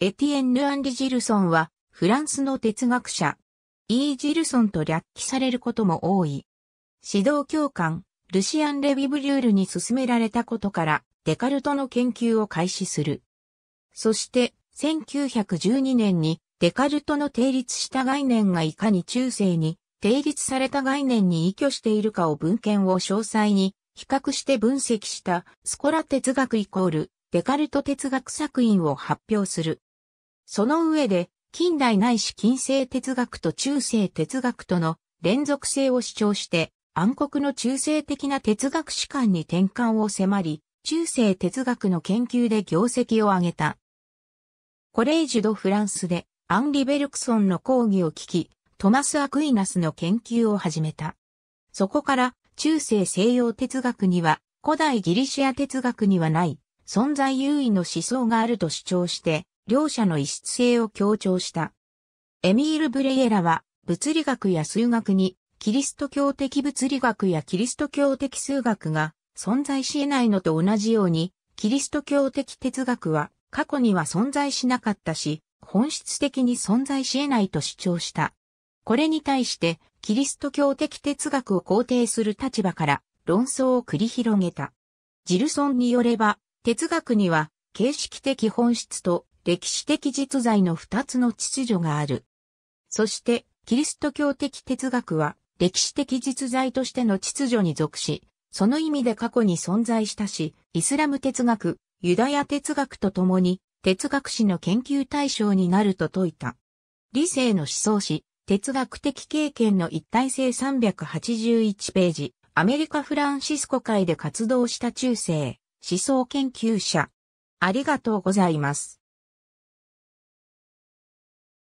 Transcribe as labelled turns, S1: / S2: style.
S1: エティエンヌ・アンリ・ジルソンは、フランスの哲学者。イー・ジルソンと略記されることも多い。指導教官、ルシアン・レビブリュールに進められたことから、デカルトの研究を開始する。そして、1912年に、デカルトの定立した概念がいかに中世に、定立された概念に依拠しているかを文献を詳細に、比較して分析したスコラ哲学イコールデカルト哲学作品を発表する。その上で近代ないし近世哲学と中世哲学との連続性を主張して暗黒の中世的な哲学史観に転換を迫り、中世哲学の研究で業績を上げた。コレージュ・ド・フランスでアンリ・ベルクソンの講義を聞き、トマス・アクイナスの研究を始めた。そこから中世西洋哲学には古代ギリシア哲学にはない存在優位の思想があると主張して両者の異質性を強調した。エミール・ブレイエラは物理学や数学にキリスト教的物理学やキリスト教的数学が存在し得ないのと同じようにキリスト教的哲学は過去には存在しなかったし本質的に存在し得ないと主張した。これに対してキリスト教的哲学を肯定する立場から論争を繰り広げた。ジルソンによれば、哲学には形式的本質と歴史的実在の二つの秩序がある。そして、キリスト教的哲学は歴史的実在としての秩序に属し、その意味で過去に存在したし、イスラム哲学、ユダヤ哲学とともに哲学史の研究対象になると説いた。理性の思想史、哲学的経験の一体性381ページ、アメリカ・フランシスコ会で活動した中世、思想研究者。ありがとうございます。